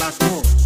las dos.